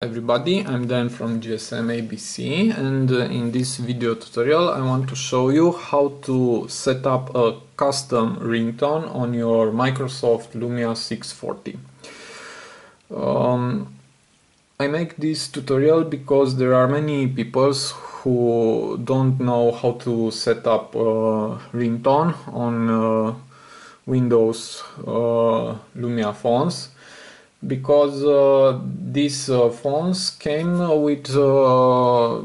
everybody, I'm Dan from GSM ABC and uh, in this video tutorial I want to show you how to set up a custom ringtone on your Microsoft Lumia 640. Um, I make this tutorial because there are many people who don't know how to set up a ringtone on uh, Windows uh, Lumia phones because uh, these uh, phones came with uh,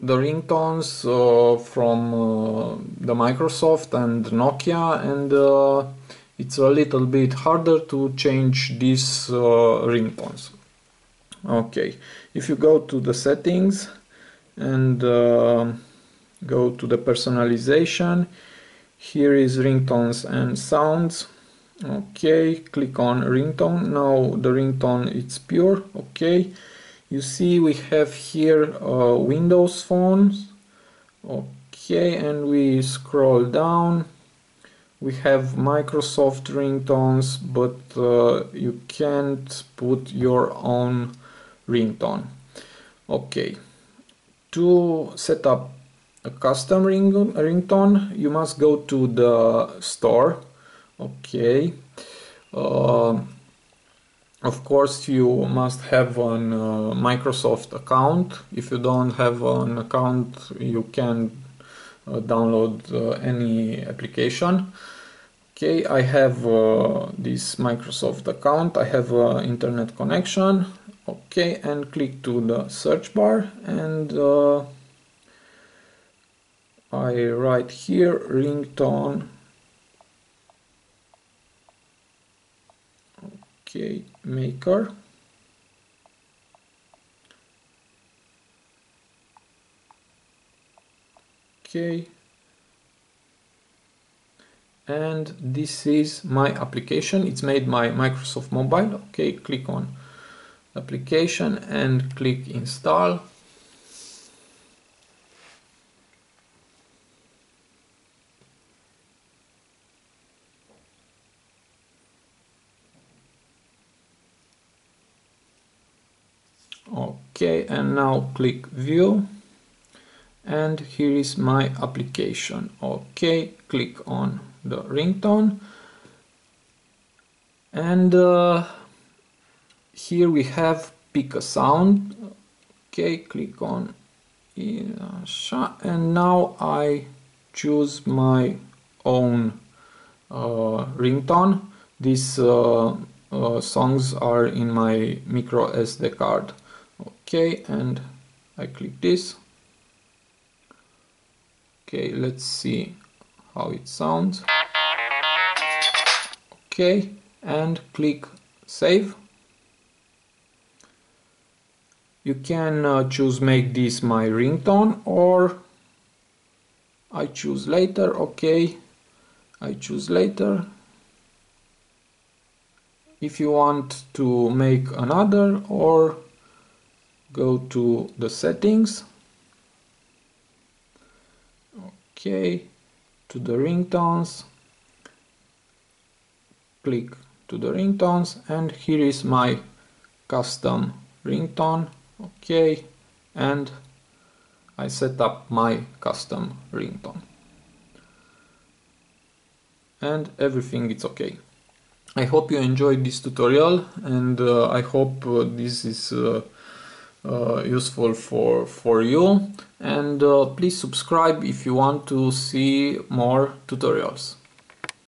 the ringtones uh, from uh, the Microsoft and Nokia and uh, it's a little bit harder to change these ringtones. Okay, if you go to the settings and go to the personalization, here is ringtones and sounds okay click on ringtone. Now the ringtone it's pure. Okay you see we have here uh, Windows phones. Okay and we scroll down. We have Microsoft ringtones but uh, you can't put your own ringtone. Okay to set up a custom ring ringtone you must go to the store okay. Uh, of course you must have an uh, Microsoft account. If you don't have an account you can uh, download uh, any application. Okay I have uh, this Microsoft account. I have an internet connection. Okay and click to the search bar and uh, I write here ringtone okay maker. Okay. And this is my application. It's made by Microsoft Mobile. Okay click on application and click install okay and now click view. And here is my application. Okay click on the ringtone. And uh, here we have pick a sound. Okay click on and now I choose my own uh, ringtone. These uh, uh, songs are in my micro SD card okay and I click this. Okay let's see how it sounds. Okay and click save. You can uh, choose make this my ringtone or I choose later. Okay I choose later. If you want to make another or go to the settings. Okay to the ringtones. Click to the ringtones and here is my custom ringtone. Okay and I set up my custom ringtone. And everything is okay. I hope you enjoyed this tutorial and uh, I hope uh, this is uh, uh, useful for for you. And uh, please subscribe if you want to see more tutorials